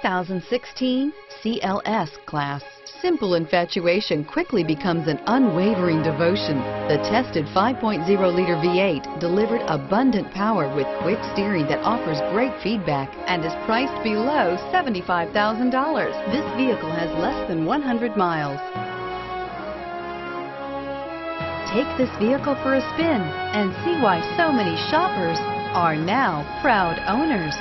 2016 CLS class. Simple infatuation quickly becomes an unwavering devotion. The tested 5.0-liter V8 delivered abundant power with quick steering that offers great feedback and is priced below $75,000. This vehicle has less than 100 miles. Take this vehicle for a spin and see why so many shoppers are now proud owners.